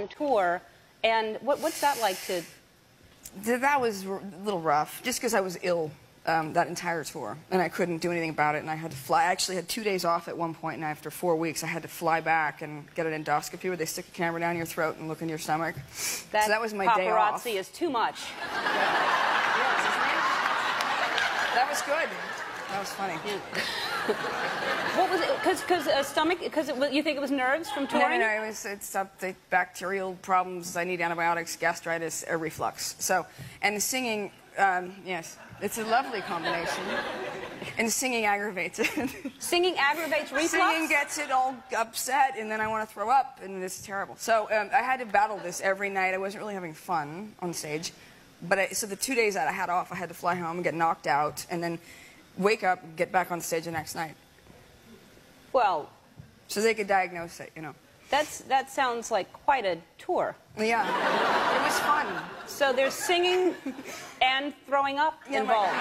on tour, and what, what's that like to? That was a little rough, just because I was ill um, that entire tour, and I couldn't do anything about it, and I had to fly. I actually had two days off at one point, and after four weeks, I had to fly back and get an endoscopy where they stick a camera down your throat and look in your stomach. That so that was my paparazzi day off. is too much. That was good. That was funny. It? Because because uh, stomach? Because you think it was nerves from No, touring? no, no. It was, it's up the bacterial problems. I need antibiotics, gastritis, a reflux. So, and the singing, um, yes, it's a lovely combination. And singing aggravates it. Singing aggravates reflux. Singing gets it all upset, and then I want to throw up, and it's terrible. So um, I had to battle this every night. I wasn't really having fun on stage. But I, so the two days that I had off, I had to fly home and get knocked out, and then wake up, get back on stage the next night, well, so they could diagnose it. You know. that's that sounds like quite a tour. Yeah, it was fun. So there's singing and throwing up Yeah, involved.